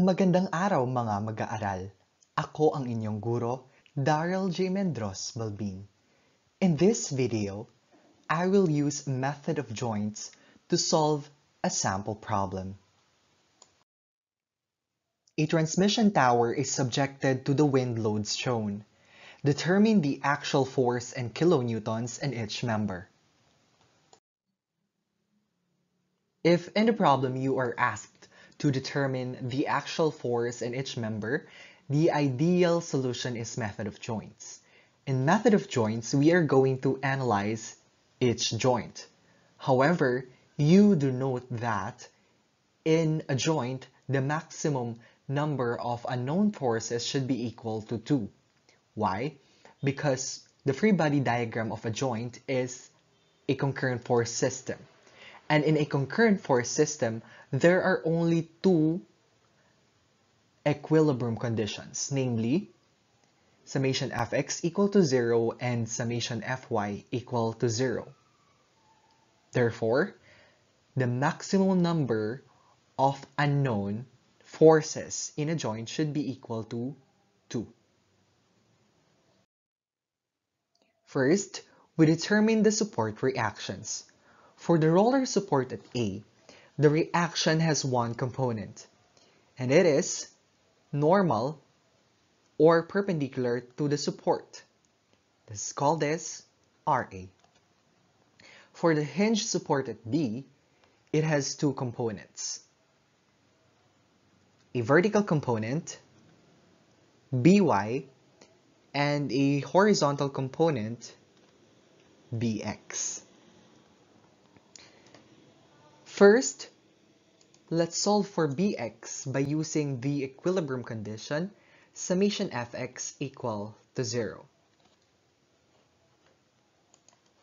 Magandang araw mga mag-aaral. Ako ang inyong guro, Daryl J. Mendros Balbin. In this video, I will use method of joints to solve a sample problem. A transmission tower is subjected to the wind loads shown. Determine the actual force and kilonewtons in each member. If in the problem you are asked to determine the actual force in each member, the ideal solution is method of joints. In method of joints, we are going to analyze each joint. However, you do note that in a joint, the maximum number of unknown forces should be equal to 2. Why? Because the free body diagram of a joint is a concurrent force system. And in a concurrent force system, there are only two equilibrium conditions, namely summation fx equal to 0 and summation fy equal to 0. Therefore, the maximum number of unknown forces in a joint should be equal to 2. First, we determine the support reactions. For the roller support at A, the reaction has one component, and it is normal or perpendicular to the support. Let's call this RA. For the hinge support at B, it has two components. A vertical component, BY, and a horizontal component, BX. First, let's solve for bx by using the equilibrium condition summation fx equal to 0.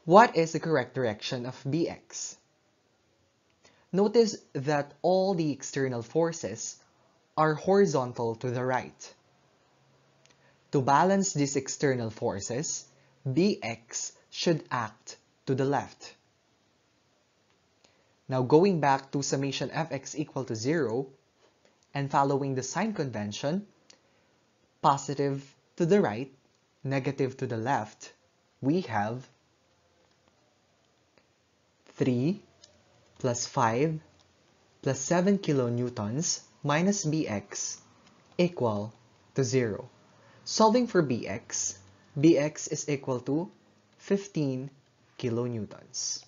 What is the correct direction of bx? Notice that all the external forces are horizontal to the right. To balance these external forces, bx should act to the left. Now going back to summation fx equal to 0 and following the sign convention, positive to the right, negative to the left, we have 3 plus 5 plus 7 kilonewtons minus bx equal to 0. Solving for bx, bx is equal to 15 kilonewtons.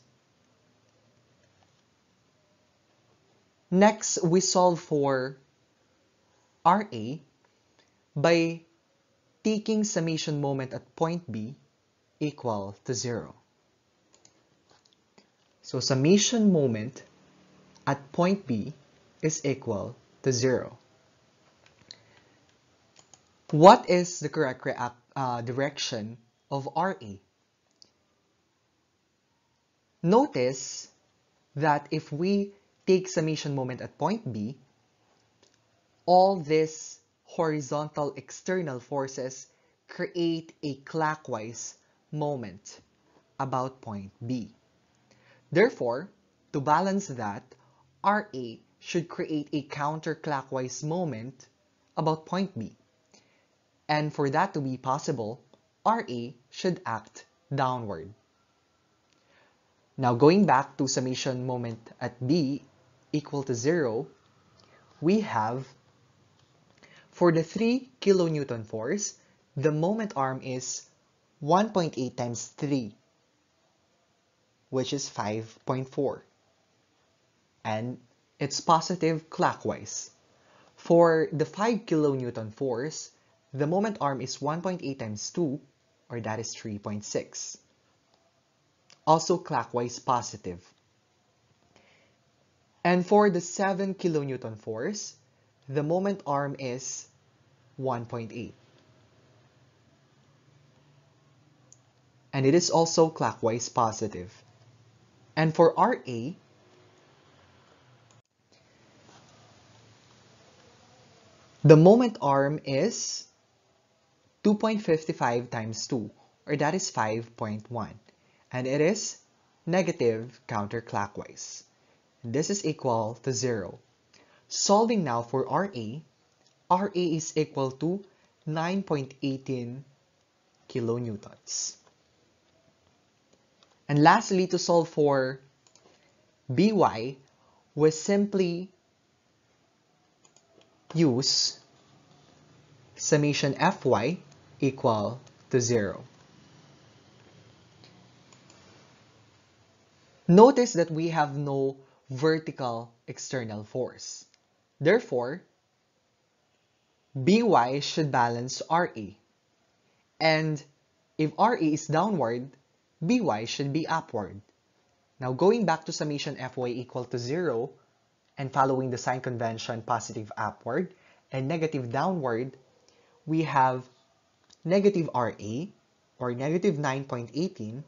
Next, we solve for RA by taking summation moment at point B equal to 0. So summation moment at point B is equal to 0. What is the correct uh, direction of RA? Notice that if we take summation moment at point B, all these horizontal external forces create a clockwise moment about point B. Therefore, to balance that, RA should create a counterclockwise moment about point B. And for that to be possible, RA should act downward. Now going back to summation moment at B equal to 0, we have for the 3 kilonewton force, the moment arm is 1.8 times 3, which is 5.4. And it's positive clockwise. For the 5 kilonewton force, the moment arm is 1.8 times 2, or that is 3.6. Also clockwise positive. And for the 7 kilonewton force, the moment arm is 1.8. And it is also clockwise positive. And for RA, the moment arm is 2.55 times 2, or that is 5.1. And it is negative counterclockwise. This is equal to 0. Solving now for RA, RA is equal to 9.18 kilonewtons. And lastly, to solve for by, we simply use summation fy equal to 0. Notice that we have no vertical external force. Therefore, By should balance RA. And if RA is downward, By should be upward. Now going back to summation Fy equal to 0 and following the sign convention positive upward and negative downward, we have negative RA or negative 9.18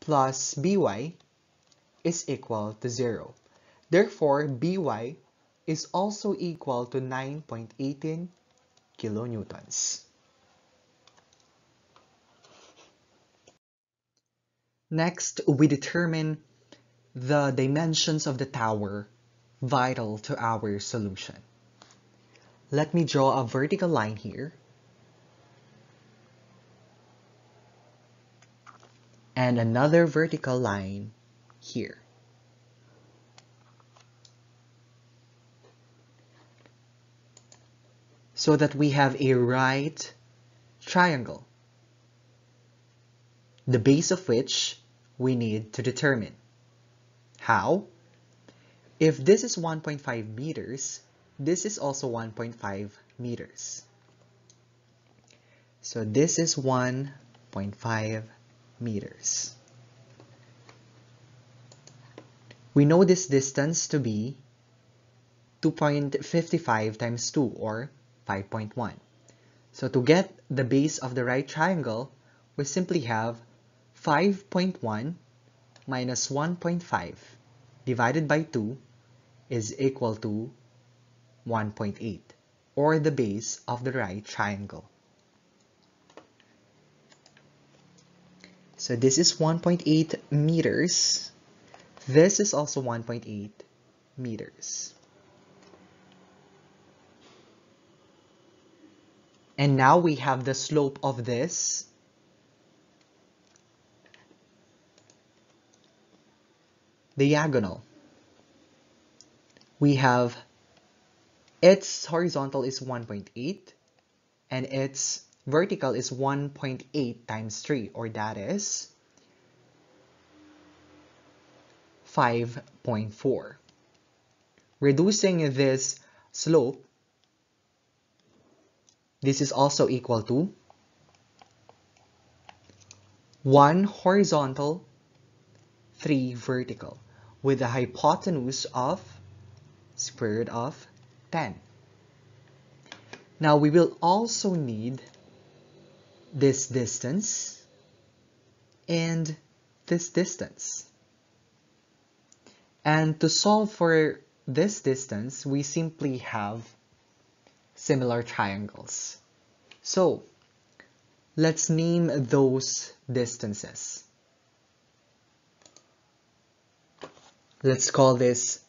plus By is equal to 0. Therefore, By is also equal to 9.18 kilonewtons. Next, we determine the dimensions of the tower vital to our solution. Let me draw a vertical line here. And another vertical line here. So that we have a right triangle, the base of which we need to determine. How? If this is 1.5 meters, this is also 1.5 meters. So this is 1.5 meters. We know this distance to be 2.55 times 2 or 5.1. So to get the base of the right triangle, we simply have 5.1 minus 1.5 divided by 2 is equal to 1.8 or the base of the right triangle. So this is 1.8 meters. This is also 1.8 meters. And now we have the slope of this diagonal. We have its horizontal is 1.8 and its vertical is 1.8 times 3 or that is 5.4. Reducing this slope, this is also equal to 1 horizontal, 3 vertical with a hypotenuse of square root of 10. Now we will also need this distance and this distance. And to solve for this distance, we simply have similar triangles. So let's name those distances. Let's call this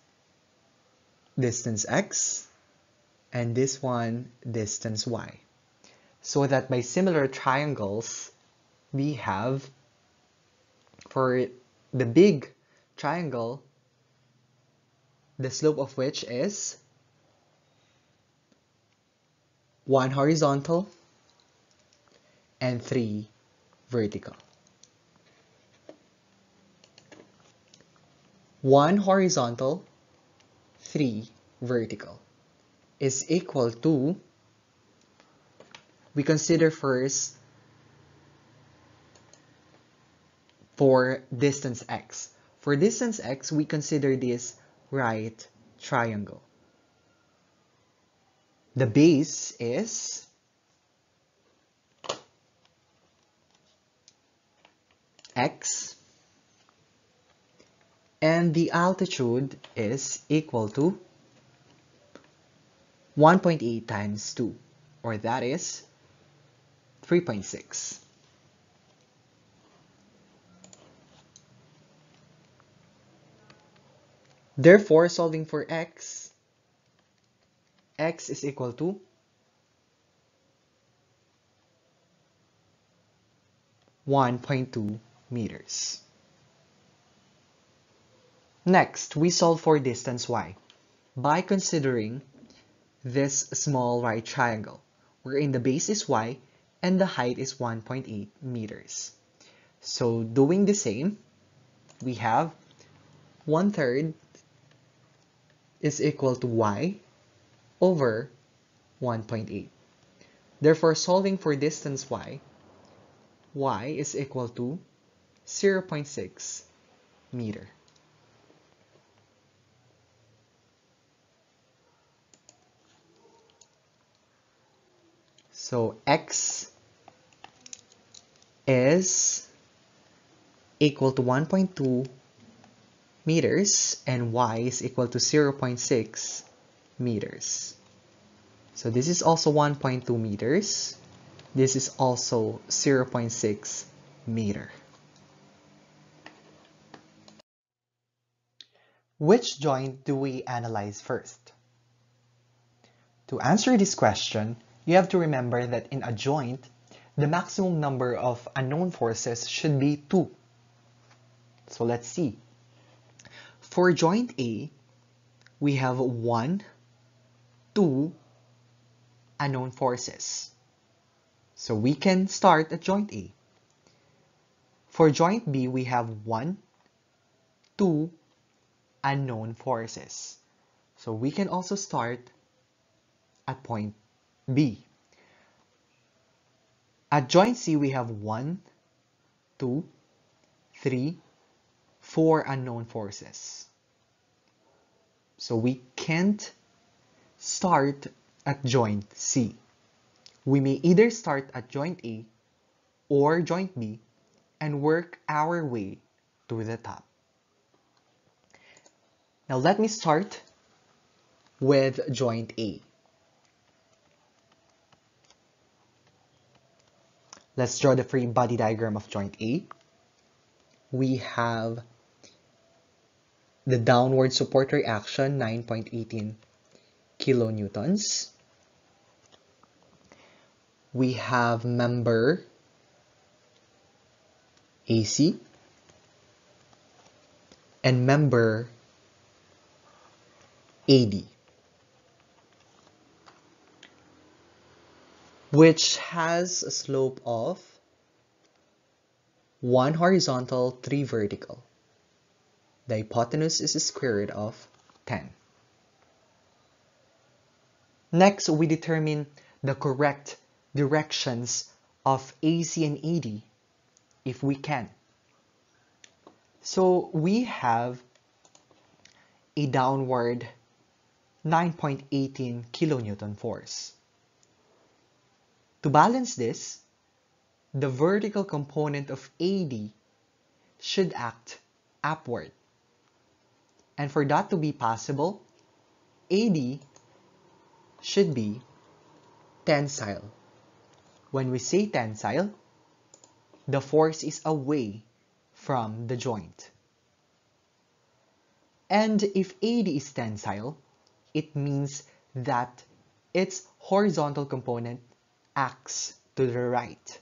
distance x and this one distance y. So that by similar triangles, we have for the big triangle, the slope of which is 1 horizontal and 3 vertical. 1 horizontal, 3 vertical is equal to, we consider first for distance x. For distance x, we consider this right triangle. The base is x and the altitude is equal to 1.8 times 2, or that is 3.6. Therefore, solving for x, x is equal to one point two meters. Next, we solve for distance y by considering this small right triangle, wherein the base is y and the height is 1.8 meters. So doing the same, we have 1 third is equal to y over 1.8. Therefore, solving for distance y, y is equal to 0.6 meter. So x is equal to 1.2 meters and y is equal to 0.6 meters. So this is also 1.2 meters. This is also 0.6 meter. Which joint do we analyze first? To answer this question, you have to remember that in a joint, the maximum number of unknown forces should be 2. So let's see. For joint A, we have 1, 2 unknown forces. So we can start at joint A. For joint B, we have 1, 2 unknown forces. So we can also start at point B. At joint C, we have 1, 2, 3, 4 unknown forces. So we can't start at joint C. We may either start at joint A or joint B and work our way to the top. Now let me start with joint A. Let's draw the free body diagram of joint A. We have the downward support reaction, 9.18 kilonewtons. We have member AC and member AD. which has a slope of 1 horizontal, 3 vertical. The hypotenuse is the square root of 10. Next, we determine the correct directions of AC and AD if we can. So we have a downward 9.18 kilonewton force. To balance this, the vertical component of AD should act upward. And for that to be possible, AD should be tensile. When we say tensile, the force is away from the joint. And if AD is tensile, it means that its horizontal component acts to the right.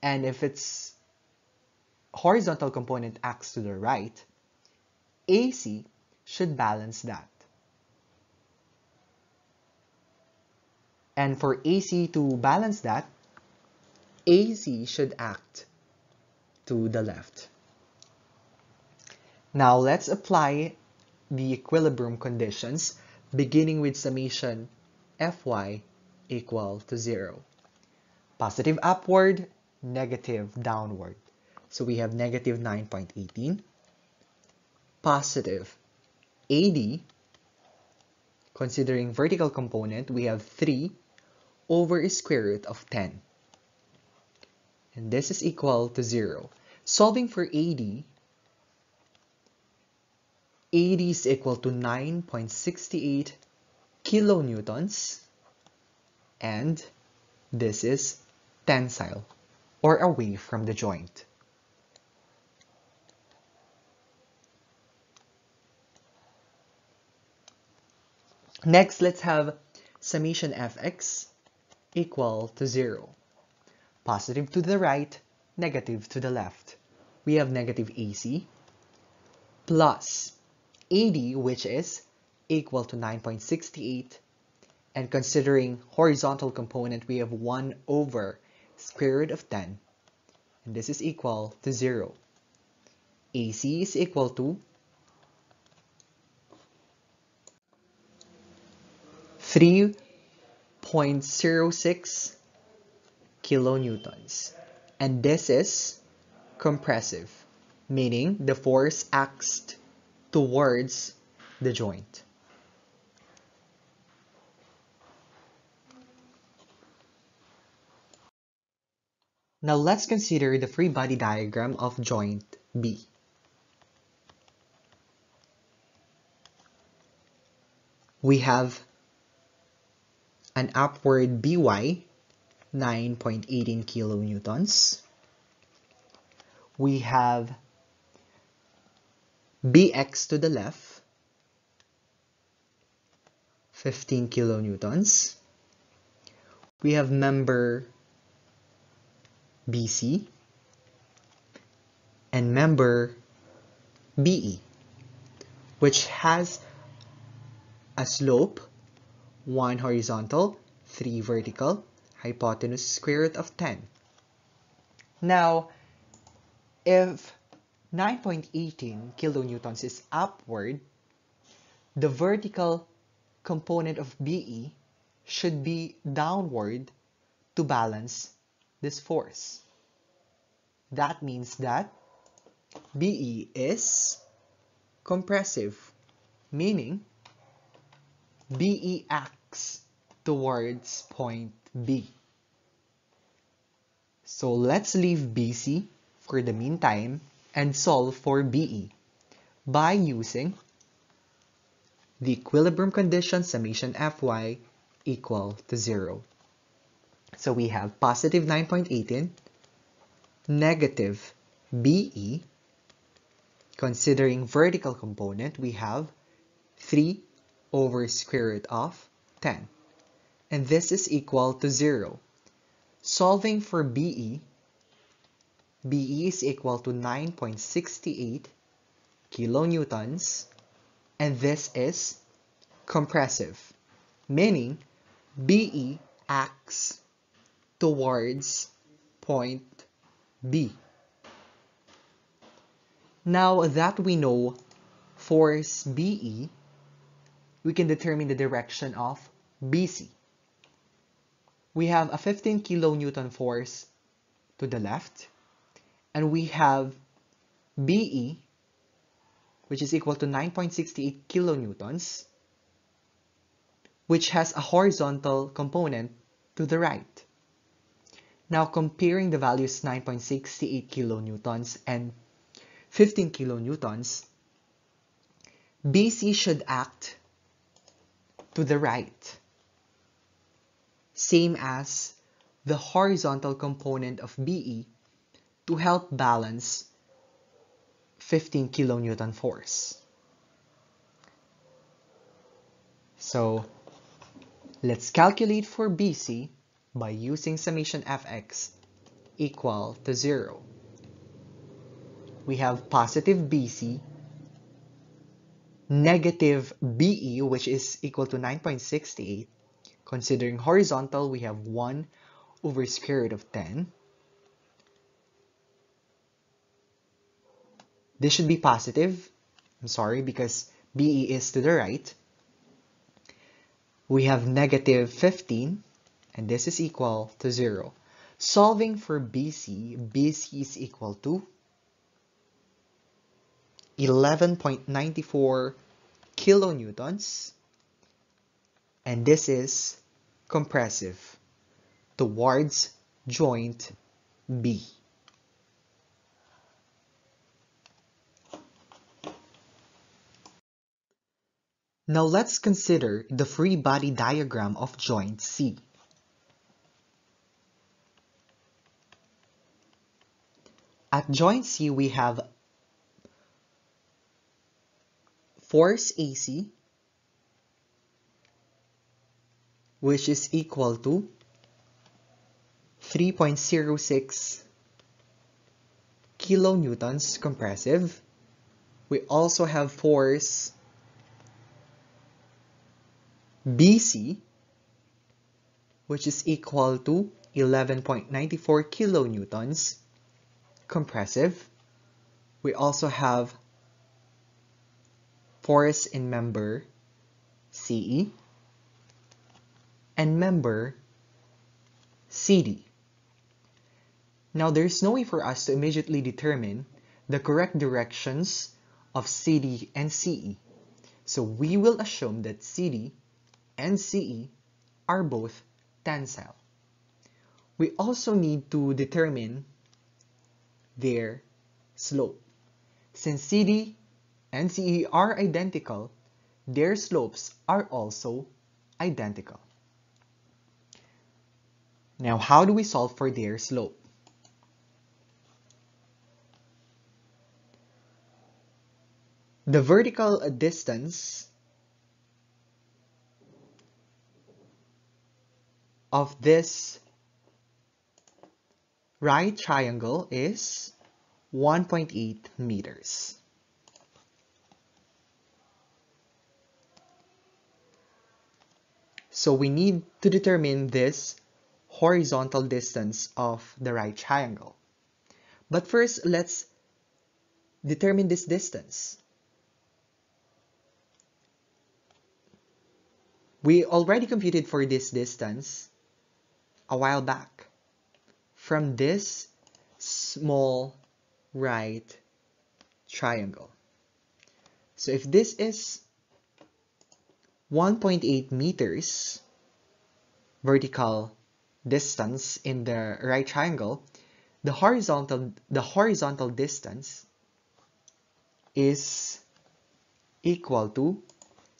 And if its horizontal component acts to the right, AC should balance that. And for AC to balance that, AC should act to the left. Now let's apply the equilibrium conditions beginning with summation Fy equal to 0. Positive upward, negative downward. So we have negative 9.18. Positive AD, considering vertical component, we have 3 over a square root of 10. And this is equal to 0. Solving for AD, AD is equal to 9.68 kilonewtons and this is tensile or away from the joint. Next, let's have summation fx equal to 0. Positive to the right, negative to the left. We have negative AC plus AD, which is equal to 9.68. And considering horizontal component, we have 1 over square root of 10. And this is equal to 0. AC is equal to 3.06 kilonewtons. And this is compressive, meaning the force acts towards the joint. Now let's consider the free body diagram of joint B. We have an upward BY 9.18 kilonewtons. We have BX to the left 15 kilonewtons. We have member BC and member BE which has a slope 1 horizontal, 3 vertical, hypotenuse square root of 10. Now, if 9.18 kilonewtons is upward, the vertical component of BE should be downward to balance this force. That means that BE is compressive, meaning BE acts towards point B. So let's leave BC for the meantime and solve for BE by using the equilibrium condition summation Fy equal to 0. So we have positive 9.18, negative BE, considering vertical component, we have 3 over square root of 10. And this is equal to 0. Solving for BE, BE is equal to 9.68 kilonewtons, and this is compressive, meaning BE acts towards point B. Now that we know force BE, we can determine the direction of BC. We have a 15 kilonewton force to the left, and we have BE, which is equal to 9.68 kilonewtons, which has a horizontal component to the right. Now comparing the values 9.68 kilonewtons and 15 kilonewtons, BC should act to the right. Same as the horizontal component of BE to help balance 15 kilonewton force. So let's calculate for BC by using summation fx equal to 0. We have positive BC negative BE, which is equal to 9.68. Considering horizontal, we have 1 over square root of 10. This should be positive. I'm sorry, because BE is to the right. We have negative 15, and this is equal to 0. Solving for BC, BC is equal to 11.94 kilonewtons and this is compressive towards joint B. Now let's consider the free body diagram of joint C. At joint C, we have force AC, which is equal to 3.06 kilonewtons compressive. We also have force BC, which is equal to 11.94 kilonewtons compressive. We also have force in member CE and member CD. Now there's no way for us to immediately determine the correct directions of CD and CE. So we will assume that CD and CE are both tensile. We also need to determine their slope. Since CD and CE are identical, their slopes are also identical. Now, how do we solve for their slope? The vertical distance of this right triangle is 1.8 meters. So we need to determine this horizontal distance of the right triangle. But first, let's determine this distance. We already computed for this distance a while back from this small right triangle. So if this is 1.8 meters vertical distance in the right triangle, the horizontal the horizontal distance is equal to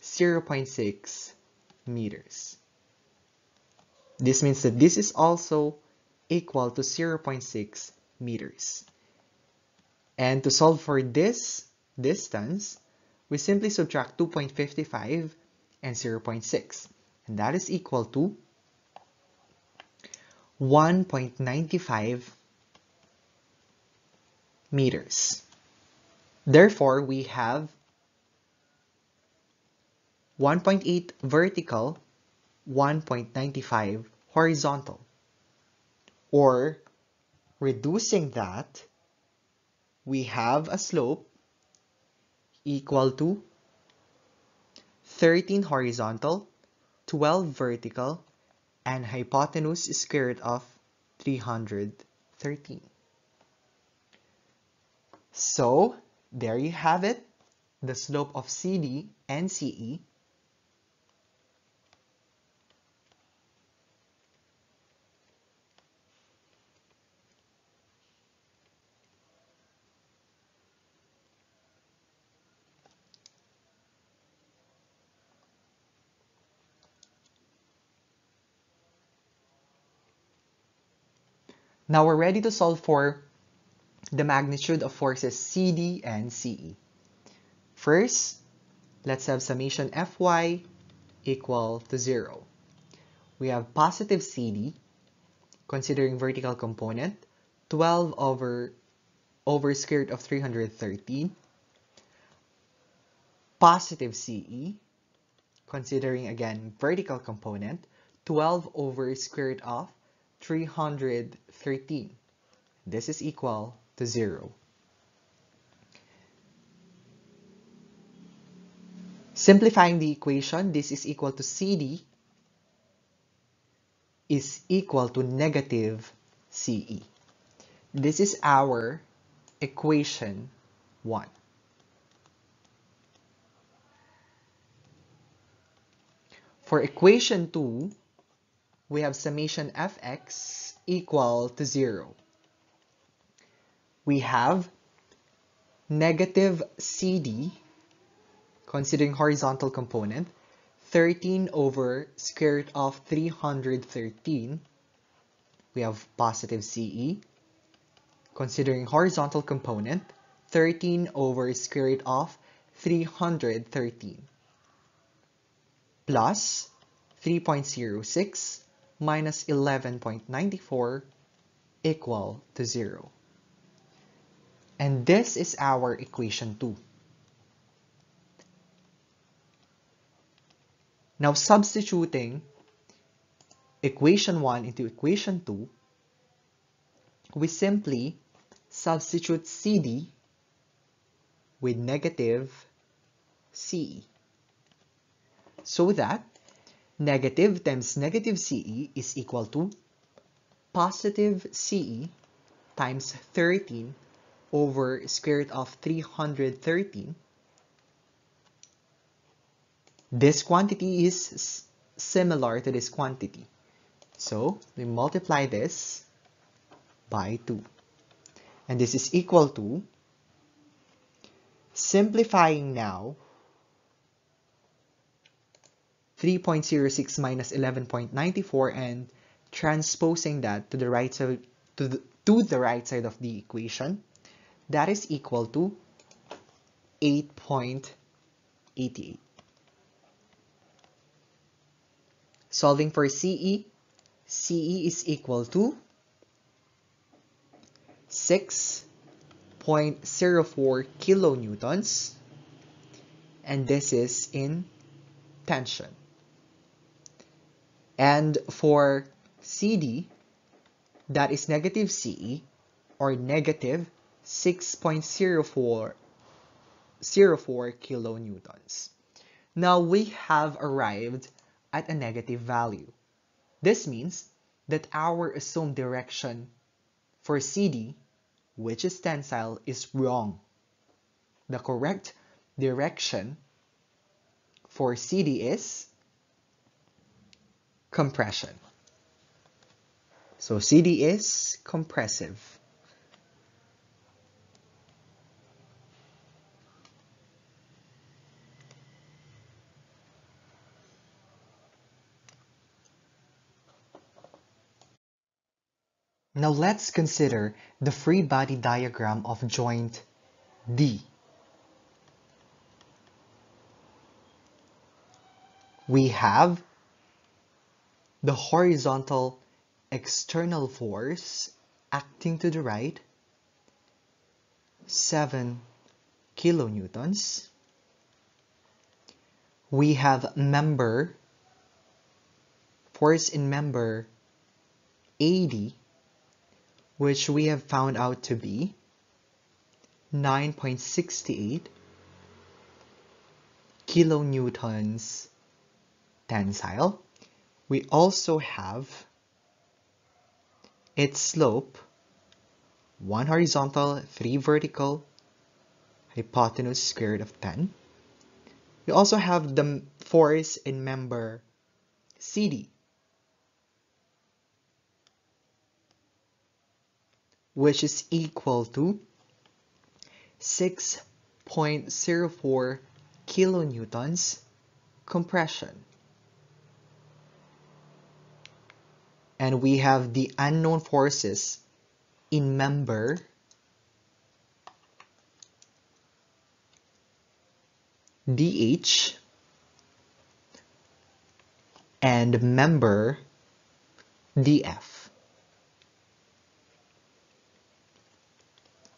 0.6 meters. This means that this is also equal to 0.6 meters. And to solve for this distance, we simply subtract 2.55 and 0.6. And that is equal to 1.95 meters. Therefore, we have 1.8 vertical, 1.95 horizontal. Or reducing that, we have a slope equal to 13 horizontal, 12 vertical, and hypotenuse square root of 313. So, there you have it, the slope of CD and CE Now we're ready to solve for the magnitude of forces CD and CE. First, let's have summation Fy equal to 0. We have positive CD, considering vertical component, 12 over, over square root of 313. Positive CE, considering again vertical component, 12 over square root of 313. This is equal to 0. Simplifying the equation, this is equal to CD is equal to negative CE. This is our equation 1. For equation 2, we have summation fx equal to 0. We have negative CD, considering horizontal component, 13 over square root of 313. We have positive CE, considering horizontal component, 13 over square root of 313 plus 3.06 minus 11.94 equal to 0. And this is our equation 2. Now substituting equation 1 into equation 2, we simply substitute CD with negative CE. So that negative times negative CE is equal to positive CE times 13 over square root of 313. This quantity is similar to this quantity. So we multiply this by 2. And this is equal to, simplifying now, 3.06 minus 11.94 and transposing that to the right side to the, to the right side of the equation that is equal to 8.88 solving for CE CE is equal to 6.04 kilonewtons and this is in tension and for CD, that is negative CE, or negative 6.04 kilonewtons. Now we have arrived at a negative value. This means that our assumed direction for CD, which is tensile, is wrong. The correct direction for CD is compression. So CD is compressive. Now let's consider the free body diagram of joint D. We have the horizontal external force acting to the right 7 kilonewtons. We have member force in member AD which we have found out to be 9.68 kilonewtons tensile we also have its slope, 1 horizontal, 3 vertical, hypotenuse square root of 10. We also have the force in member CD, which is equal to 6.04 kilonewtons compression. And we have the unknown forces in member DH and member DF.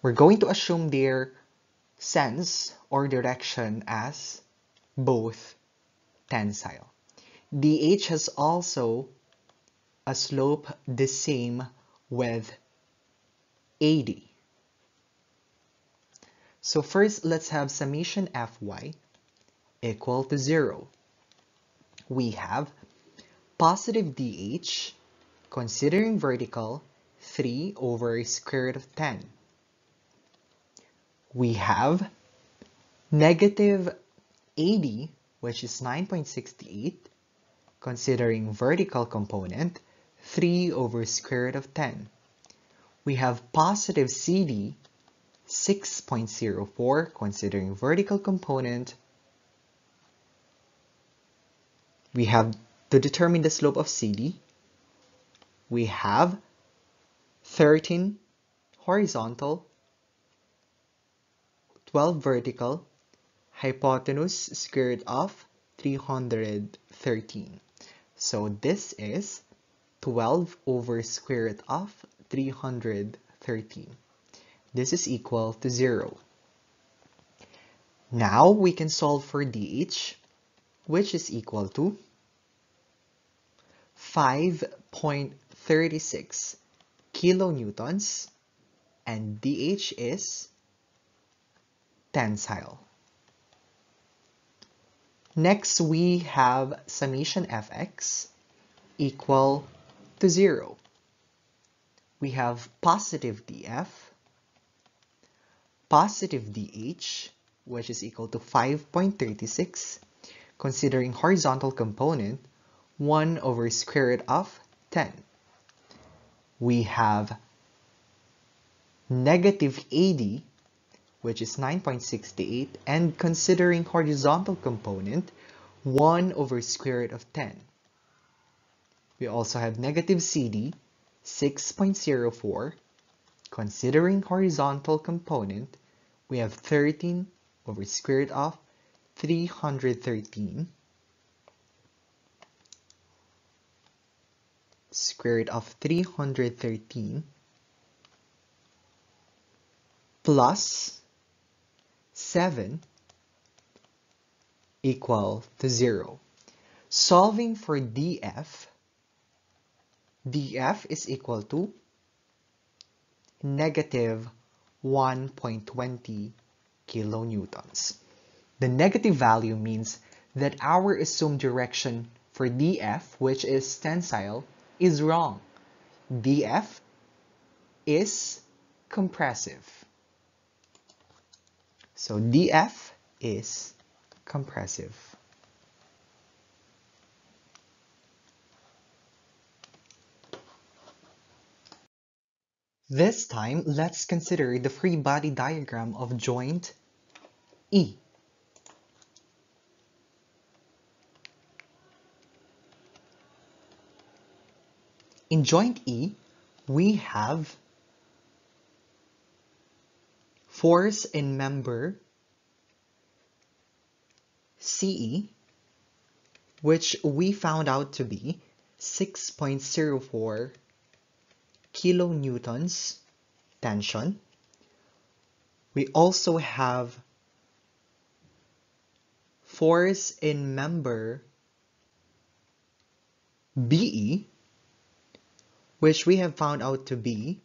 We're going to assume their sense or direction as both tensile. DH has also a slope the same with AD. So first, let's have summation Fy equal to 0. We have positive DH, considering vertical, 3 over square root of 10. We have negative AD, which is 9.68, considering vertical component, 3 over square root of 10. We have positive CD 6.04 considering vertical component. We have to determine the slope of CD. We have 13 horizontal, 12 vertical, hypotenuse square root of 313. So this is 12 over square root of 313. This is equal to 0. Now we can solve for dH, which is equal to 5.36 kilonewtons and dH is tensile. Next, we have summation fx equal to 0. We have positive df, positive dh, which is equal to 5.36, considering horizontal component, 1 over square root of 10. We have negative AD, which is 9.68, and considering horizontal component, 1 over square root of 10. We also have negative CD, 6.04. Considering horizontal component, we have 13 over square root of 313 square root of 313 plus 7 equal to 0. Solving for df, df is equal to negative 1.20 kilonewtons. The negative value means that our assumed direction for df, which is tensile, is wrong. df is compressive. So df is compressive. This time, let's consider the free body diagram of joint E. In joint E, we have force in member CE, which we found out to be 6.04 kilonewtons tension. We also have force in member BE, which we have found out to be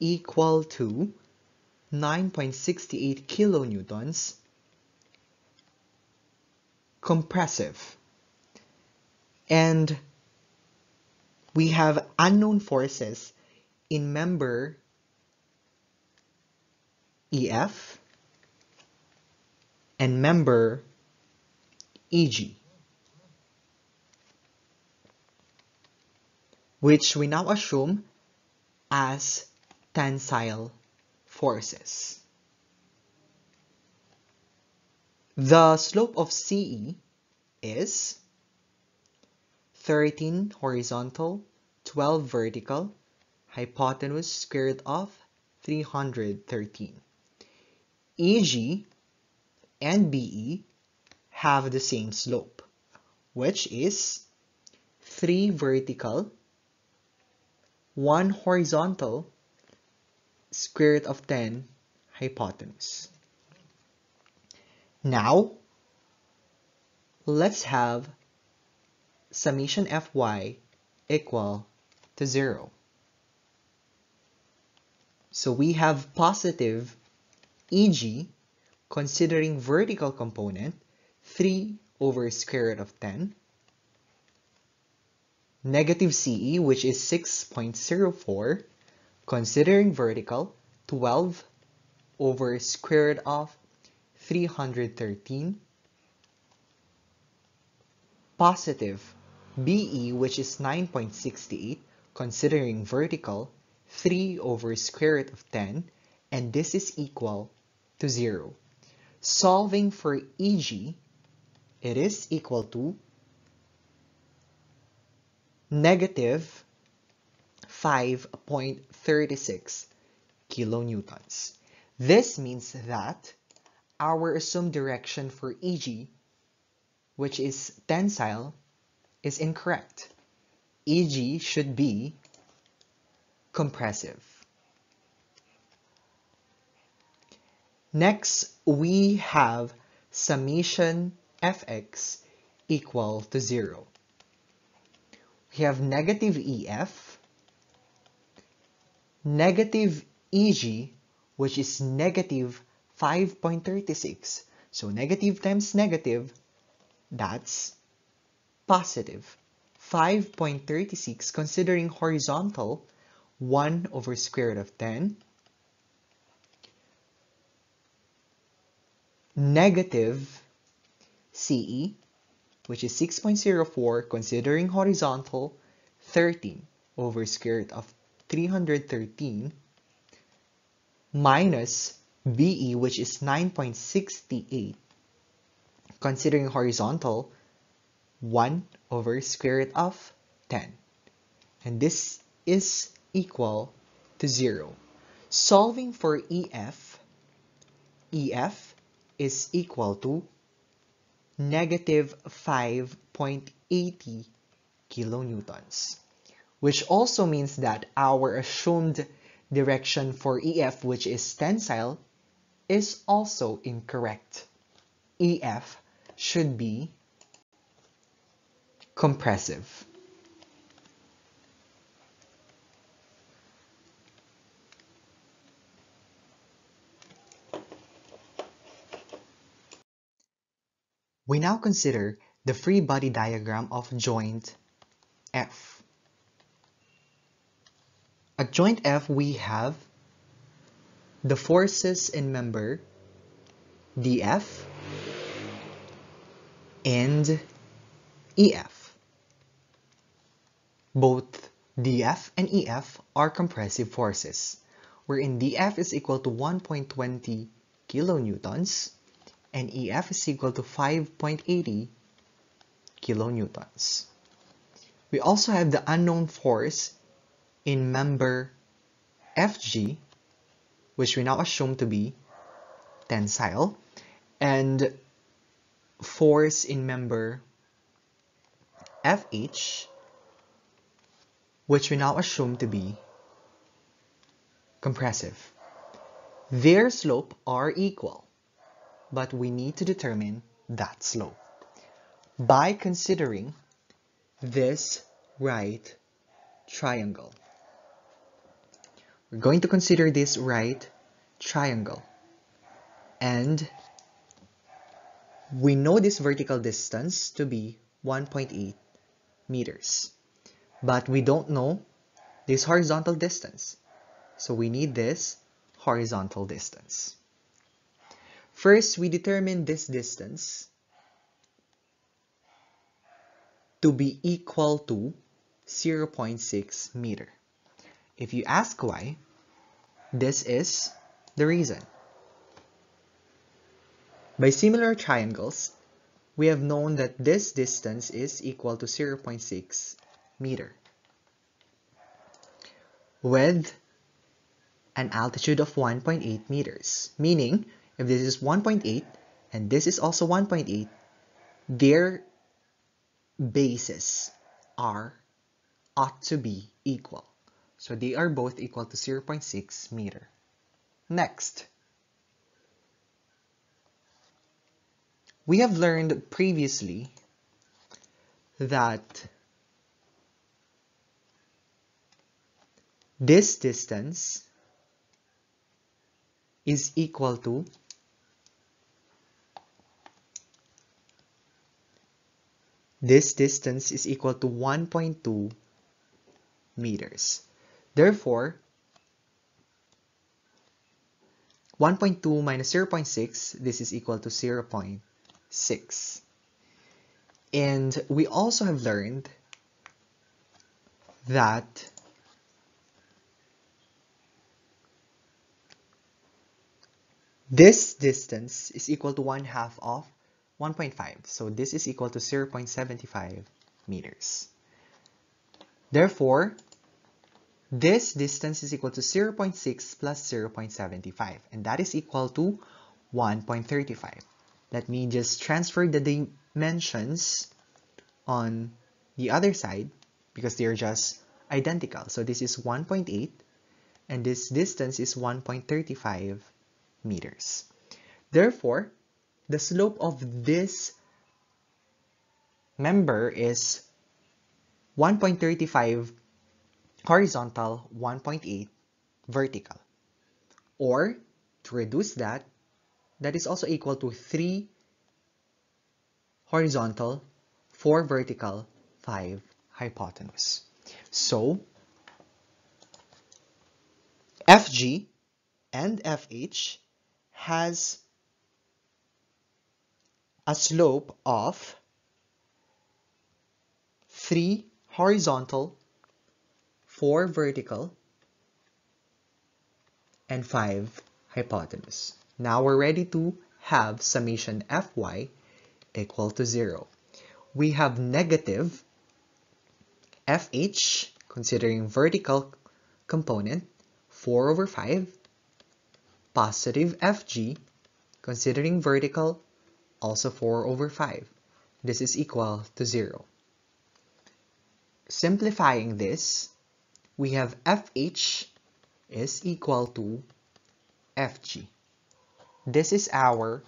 equal to 9.68 kilonewtons compressive. And we have unknown forces in member EF and member EG, which we now assume as tensile forces. The slope of CE is 13 horizontal, 12 vertical, hypotenuse square root of 313. EG and BE have the same slope, which is 3 vertical, 1 horizontal, square root of 10 hypotenuse. Now, let's have summation Fy equal to 0. So we have positive EG considering vertical component 3 over square root of 10 negative CE which is 6.04 considering vertical 12 over square root of 313 positive BE which is 9.68 considering vertical 3 over square root of 10 and this is equal to 0. Solving for EG, it is equal to negative 5.36 kilonewtons. This means that our assumed direction for EG, which is tensile, is incorrect. EG should be compressive. Next, we have summation fx equal to 0. We have negative EF, negative EG, which is negative 5.36. So negative times negative, that's positive. 5.36 considering horizontal, 1 over square root of 10 negative CE, which is 6.04 considering horizontal, 13 over square root of 313 minus BE, which is 9.68 considering horizontal, 1 over square root of 10. And this is equal to 0. Solving for EF, EF is equal to negative 5.80 kilonewtons, which also means that our assumed direction for EF, which is tensile, is also incorrect. EF should be compressive. We now consider the free body diagram of joint F. At joint F, we have the forces in member DF and EF. Both DF and EF are compressive forces, wherein DF is equal to 1.20 kilonewtons and EF is equal to 5.80 kilonewtons. We also have the unknown force in member FG, which we now assume to be tensile, and force in member FH, which we now assume to be compressive. Their slope are equal but we need to determine that slope by considering this right triangle. We're going to consider this right triangle and we know this vertical distance to be 1.8 meters but we don't know this horizontal distance so we need this horizontal distance. First, we determine this distance to be equal to 0.6 meter. If you ask why, this is the reason. By similar triangles, we have known that this distance is equal to 0.6 meter with an altitude of 1.8 meters, meaning if this is 1.8 and this is also 1.8, their bases are ought to be equal. So they are both equal to 0.6 meter. Next, we have learned previously that this distance is equal to This distance is equal to 1.2 meters. Therefore, 1.2 minus 0.6, this is equal to 0.6. And we also have learned that this distance is equal to 1 half of 1.5. So this is equal to 0.75 meters. Therefore, this distance is equal to 0.6 plus 0.75 and that is equal to 1.35. Let me just transfer the dimensions on the other side because they're just identical. So this is 1.8 and this distance is 1.35 meters. Therefore, the slope of this member is 1.35 horizontal, 1.8 vertical. Or, to reduce that, that is also equal to 3 horizontal, 4 vertical, 5 hypotenuse. So, FG and FH has a slope of 3 horizontal, 4 vertical, and 5 hypotenuse. Now we're ready to have summation Fy equal to 0. We have negative FH, considering vertical component, 4 over 5, positive FG, considering vertical, also 4 over 5. This is equal to 0. Simplifying this, we have FH is equal to FG. This is our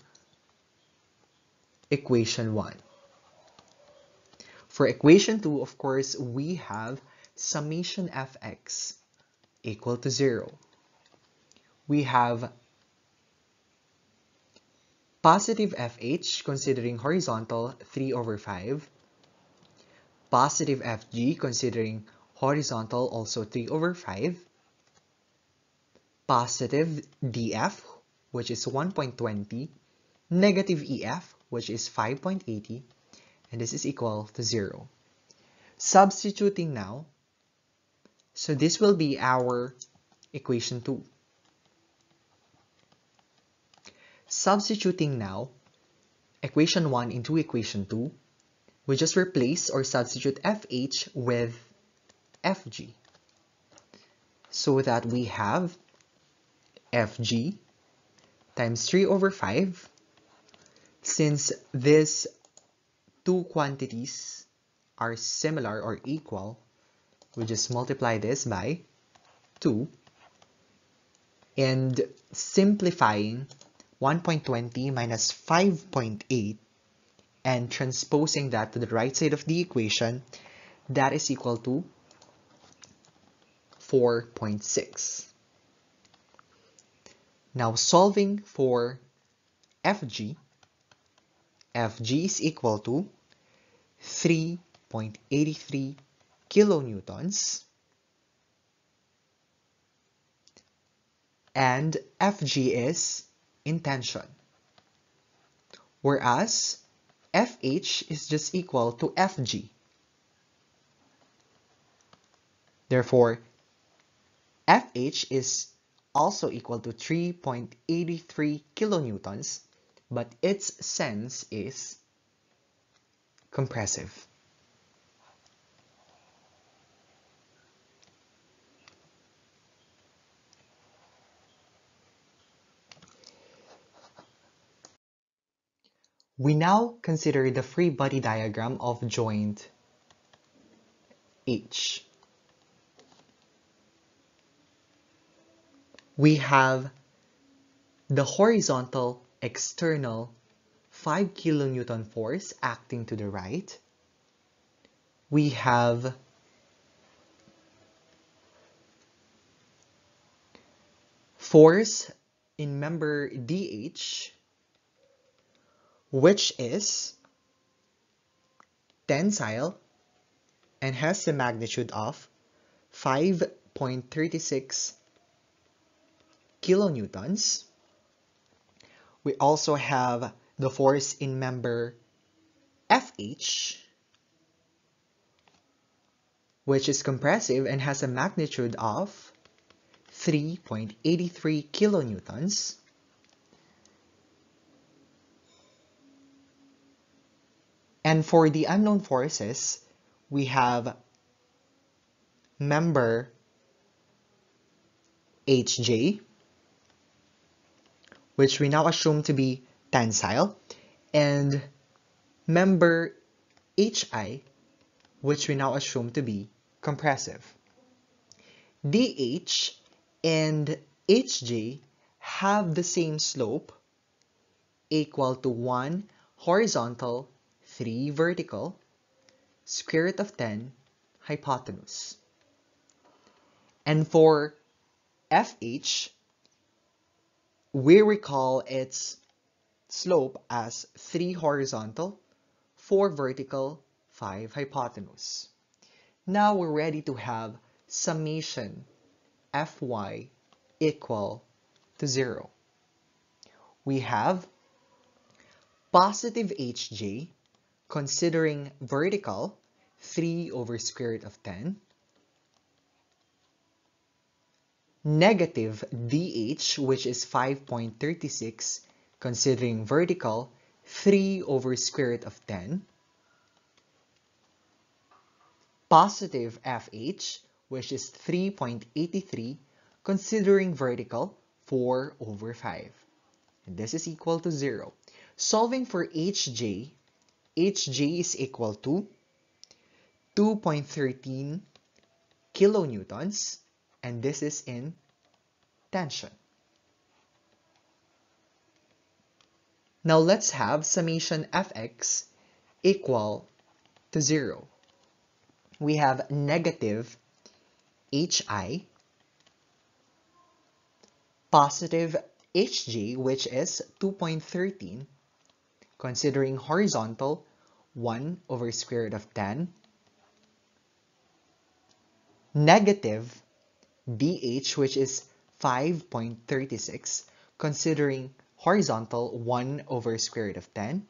equation 1. For equation 2, of course, we have summation fx equal to 0. We have positive fh considering horizontal 3 over 5, positive fg considering horizontal also 3 over 5, positive df which is 1.20, negative ef which is 5.80, and this is equal to 0. Substituting now, so this will be our equation 2. Substituting now, equation 1 into equation 2, we just replace or substitute FH with FG. So that we have FG times 3 over 5 since these two quantities are similar or equal, we just multiply this by 2 and simplifying 1.20 minus 5.8 and transposing that to the right side of the equation, that is equal to 4.6. Now solving for Fg, Fg is equal to 3.83 kilonewtons and Fg is in tension. Whereas FH is just equal to FG. Therefore, FH is also equal to 3.83 kilonewtons, but its sense is compressive. We now consider the free body diagram of joint H. We have the horizontal external 5 kilonewton force acting to the right. We have force in member DH which is tensile and has a magnitude of 5.36 kilonewtons. We also have the force in member FH, which is compressive and has a magnitude of 3.83 kilonewtons. And for the unknown forces, we have member HJ, which we now assume to be tensile, and member HI, which we now assume to be compressive. DH and HJ have the same slope equal to 1 horizontal, 3 vertical, square root of 10 hypotenuse. And for FH, we recall its slope as 3 horizontal, 4 vertical, 5 hypotenuse. Now we're ready to have summation Fy equal to 0. We have positive Hj considering vertical 3 over square root of 10 negative dh, which is 5.36, considering vertical, 3 over square root of 10. Positive fh, which is 3.83, considering vertical, 4 over 5. And this is equal to 0. Solving for hj, hj is equal to 2.13 kilonewtons and this is in tension. Now let's have summation fx equal to 0. We have negative hi, positive hg, which is 2.13, considering horizontal, 1 over square root of 10, negative dh, which is 5.36, considering horizontal 1 over square root of 10,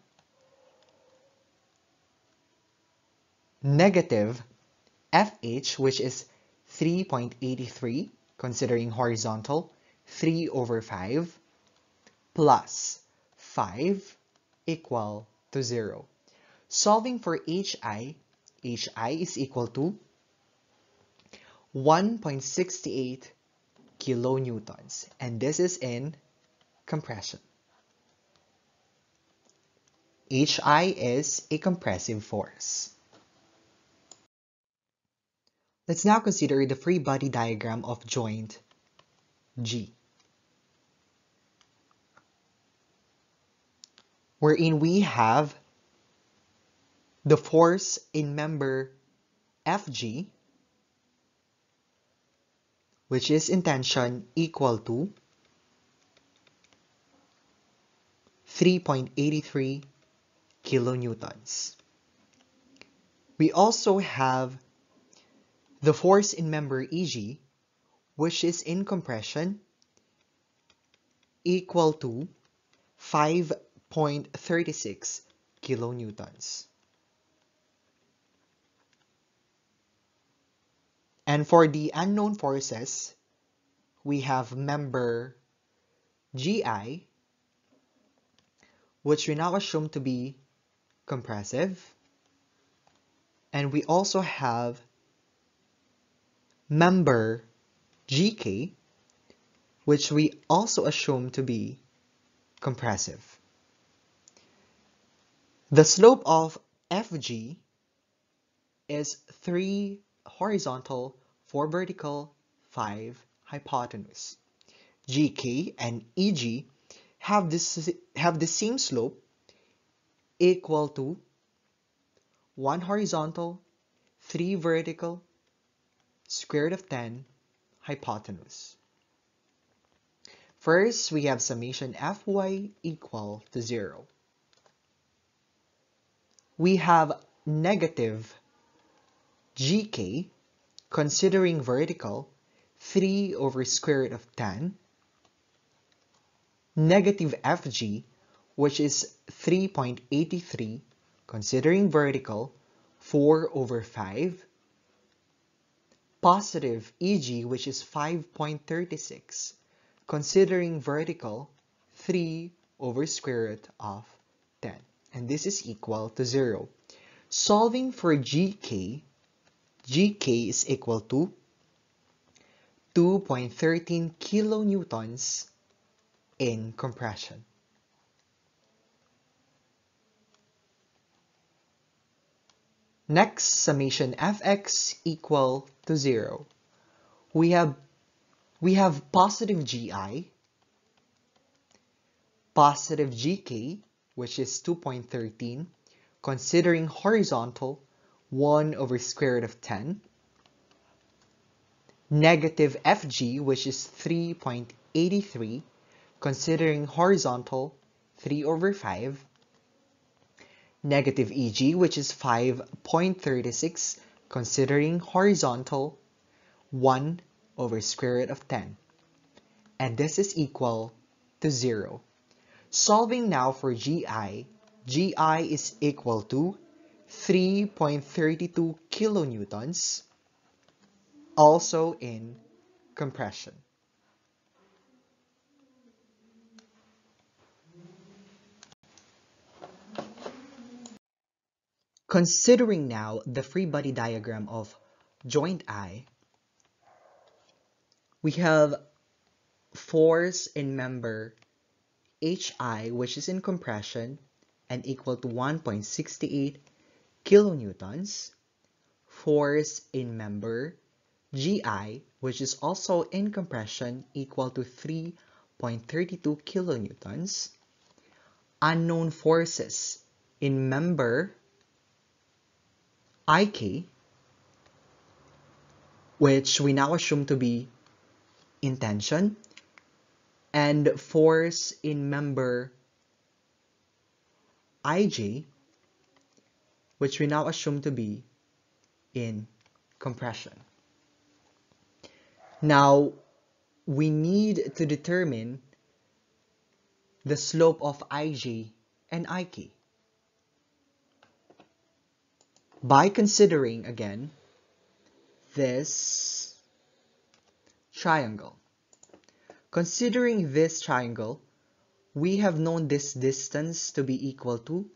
negative fh, which is 3.83, considering horizontal 3 over 5, plus 5 equal to 0. Solving for hi, hi is equal to 1.68 kilonewtons. And this is in compression. HI is a compressive force. Let's now consider the free body diagram of joint G. Wherein we have the force in member FG which is in tension equal to 3.83 kilonewtons. We also have the force in member EG, which is in compression, equal to 5.36 kilonewtons. And for the unknown forces, we have member GI, which we now assume to be compressive. And we also have member GK, which we also assume to be compressive. The slope of FG is 3 horizontal 4 vertical, 5 hypotenuse. GK and EG have, this, have the same slope equal to 1 horizontal, 3 vertical, square root of 10 hypotenuse. First, we have summation Fy equal to 0. We have negative GK considering vertical, 3 over square root of 10, negative FG, which is 3.83, considering vertical, 4 over 5, positive EG, which is 5.36, considering vertical, 3 over square root of 10. And this is equal to 0. Solving for GK, GK is equal to 2.13 kilonewtons in compression. Next, summation fx equal to 0. We have, we have positive gi, positive gk, which is 2.13, considering horizontal 1 over square root of 10, negative fg, which is 3.83, considering horizontal 3 over 5, negative eg, which is 5.36, considering horizontal 1 over square root of 10. And this is equal to 0. Solving now for gi, gi is equal to 3.32 kilonewtons, also in compression. Considering now the free body diagram of joint I, we have force in member HI, which is in compression, and equal to 1.68 kilonewtons. Force in member GI, which is also in compression, equal to 3.32 kilonewtons. Unknown forces in member IK, which we now assume to be in tension, and force in member IJ, which we now assume to be in compression. Now, we need to determine the slope of IJ and IK. by considering again this triangle. Considering this triangle, we have known this distance to be equal to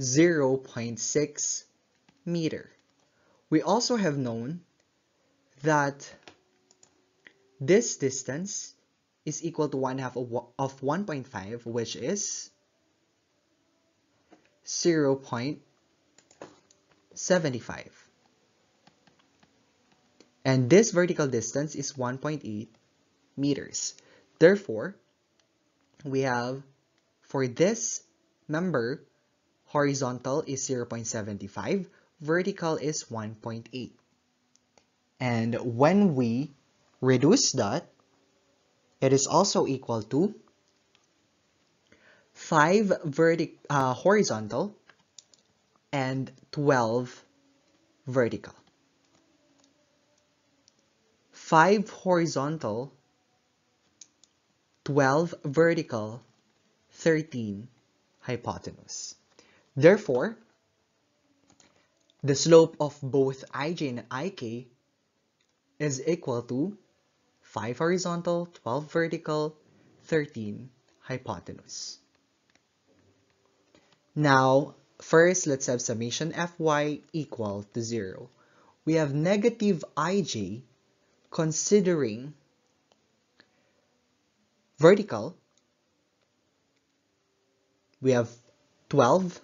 0.6 meter. We also have known that this distance is equal to 1 half of 1.5 which is 0.75. And this vertical distance is 1.8 meters. Therefore, we have for this member, horizontal is 0.75, vertical is 1.8. And when we reduce that, it is also equal to 5 vertic uh, horizontal and 12 vertical. 5 horizontal, 12 vertical, 13 hypotenuse. Therefore, the slope of both ij and ik is equal to 5 horizontal, 12 vertical, 13 hypotenuse. Now, first, let's have summation fy equal to 0. We have negative ij considering vertical. We have 12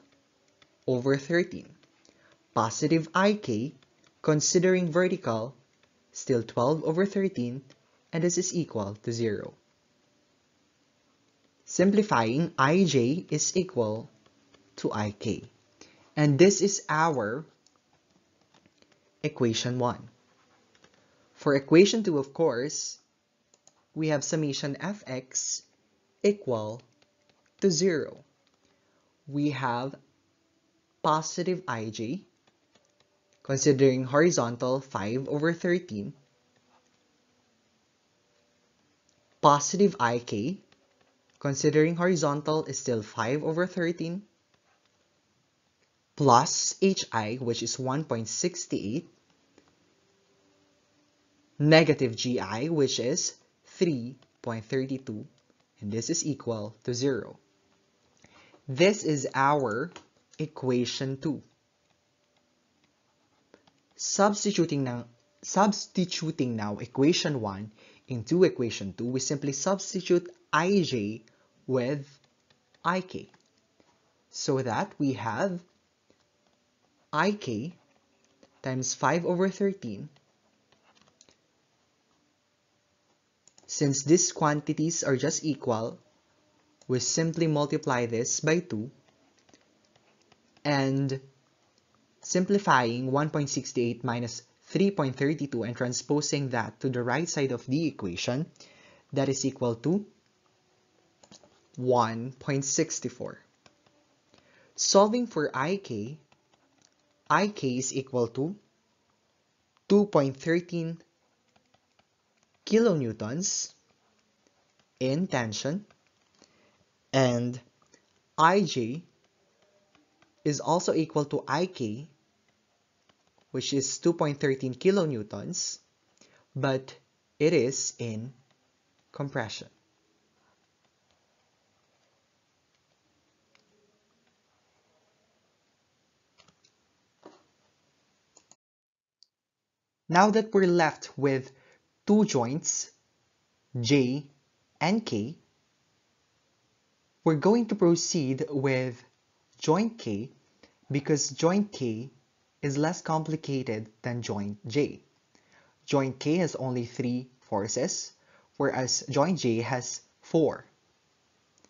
over 13. Positive ik considering vertical, still 12 over 13, and this is equal to 0. Simplifying, ij is equal to ik. And this is our equation 1. For equation 2, of course, we have summation fx equal to 0. We have positive ij, considering horizontal 5 over 13, positive ik, considering horizontal is still 5 over 13, plus HI, which is 1.68, negative GI, which is 3.32, and this is equal to 0. This is our equation 2. Substituting now, substituting now equation 1 into equation 2, we simply substitute ij with ik so that we have ik times 5 over 13. Since these quantities are just equal, we simply multiply this by 2 and simplifying 1.68 minus 3.32 and transposing that to the right side of the equation, that is equal to 1.64. Solving for ik, ik is equal to 2.13 kilonewtons in tension and ij is also equal to ik which is 2.13 kilonewtons but it is in compression. Now that we're left with two joints, J and K, we're going to proceed with joint K because joint K is less complicated than joint J. Joint K has only three forces, whereas joint J has four.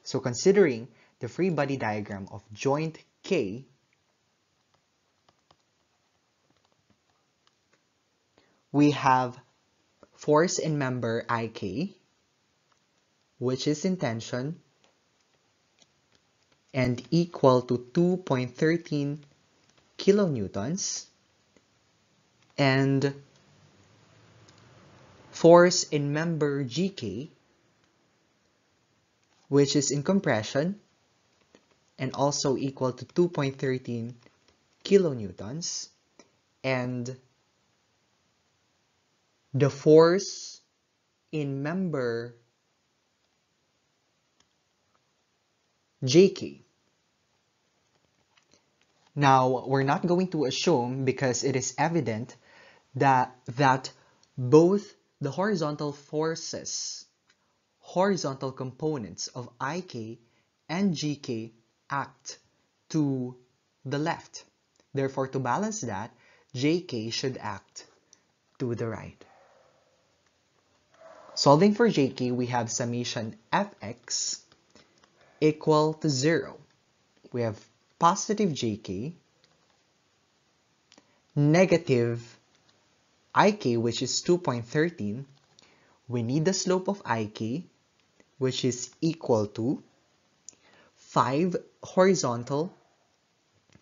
So considering the free body diagram of joint K, we have force in member IK, which is in tension, and equal to 2.13 kilonewtons, and force in member GK, which is in compression, and also equal to 2.13 kilonewtons, and the force in member JK. Now, we're not going to assume because it is evident that, that both the horizontal forces, horizontal components of IK and GK act to the left. Therefore, to balance that, JK should act to the right. Solving for jk, we have summation fx equal to 0. We have positive jk, negative ik, which is 2.13. We need the slope of ik, which is equal to 5 horizontal,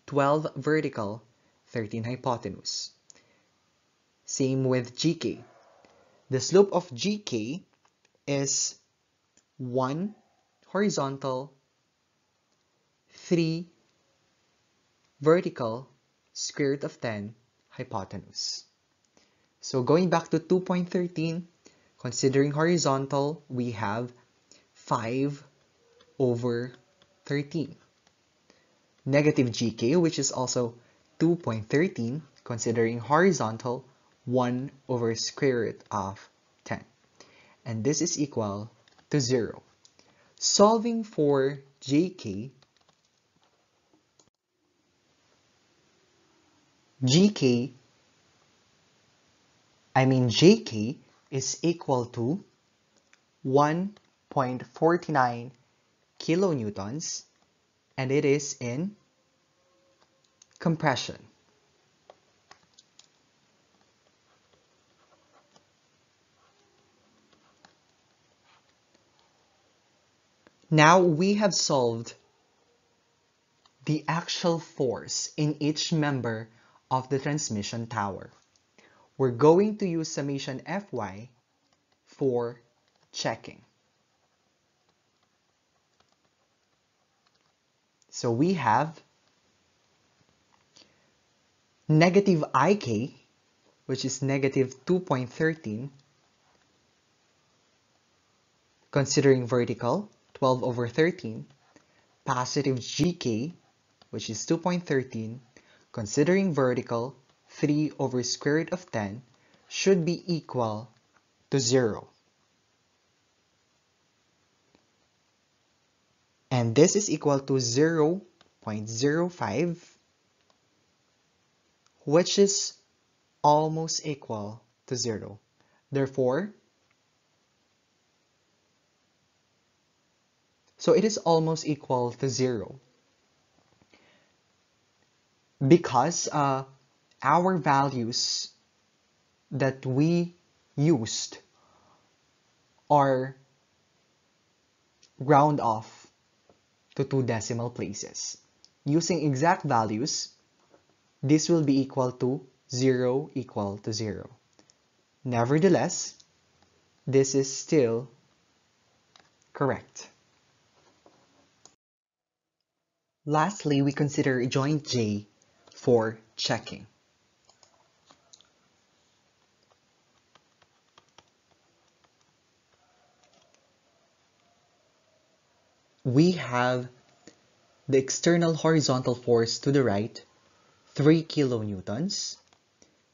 12 vertical, 13 hypotenuse. Same with gk. The slope of GK is 1 horizontal, 3 vertical, square root of 10 hypotenuse. So going back to 2.13, considering horizontal, we have 5 over 13. Negative GK, which is also 2.13, considering horizontal, 1 over square root of 10. And this is equal to 0. Solving for jk, gk, I mean jk is equal to 1.49 kilonewtons and it is in compression. Now we have solved the actual force in each member of the transmission tower. We're going to use summation Fy for checking. So we have negative Ik, which is negative 2.13, considering vertical, 12 over 13, positive gk, which is 2.13, considering vertical, 3 over square root of 10, should be equal to 0. And this is equal to 0 0.05 which is almost equal to 0. Therefore, so it is almost equal to 0 because uh, our values that we used are round off to two decimal places. Using exact values, this will be equal to 0 equal to 0. Nevertheless, this is still correct. Lastly, we consider joint J for checking. We have the external horizontal force to the right, 3 kilonewtons.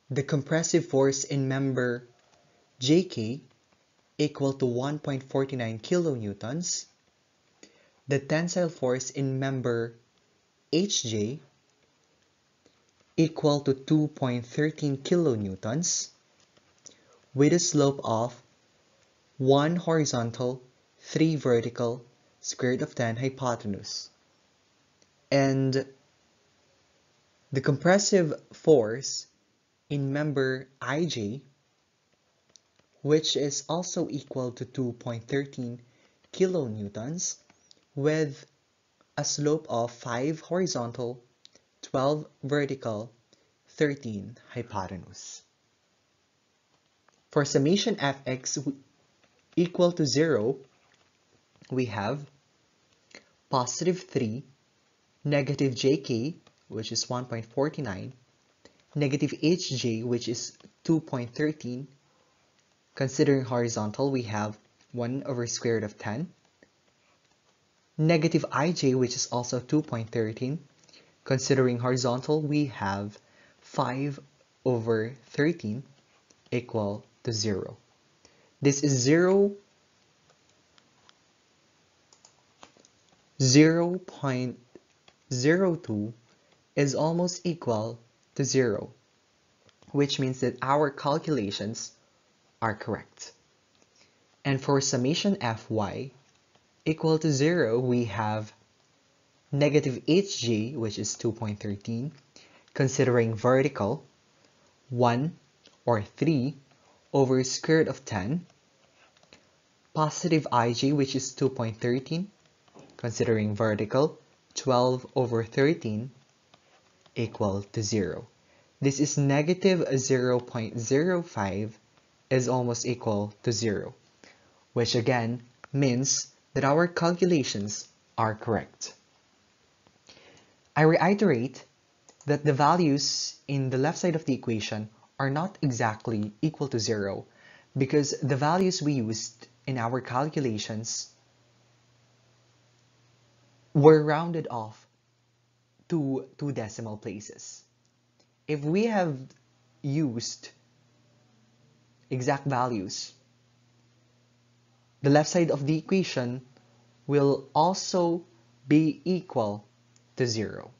The compressive force in member JK equal to 1.49 kilonewtons. The tensile force in member HJ equal to 2.13 kilonewtons with a slope of 1 horizontal, 3 vertical, square root of 10 hypotenuse. And the compressive force in member IJ, which is also equal to 2.13 kilonewtons with a slope of 5 horizontal, 12 vertical, 13 hypotenuse. For summation fx equal to 0, we have positive 3, negative jk, which is 1.49, negative hj, which is 2.13. Considering horizontal, we have 1 over square root of 10. Negative ij, which is also 2.13. Considering horizontal, we have 5 over 13 equal to 0. This is 0 0.02 is almost equal to 0, which means that our calculations are correct. And for summation fy equal to 0, we have negative hj, which is 2.13, considering vertical, 1 or 3 over square root of 10, positive ij, which is 2.13, considering vertical, 12 over 13 equal to 0. This is negative 0.05 is almost equal to 0, which again means that our calculations are correct. I reiterate that the values in the left side of the equation are not exactly equal to 0 because the values we used in our calculations were rounded off to two decimal places. If we have used exact values, the left side of the equation will also be equal to zero.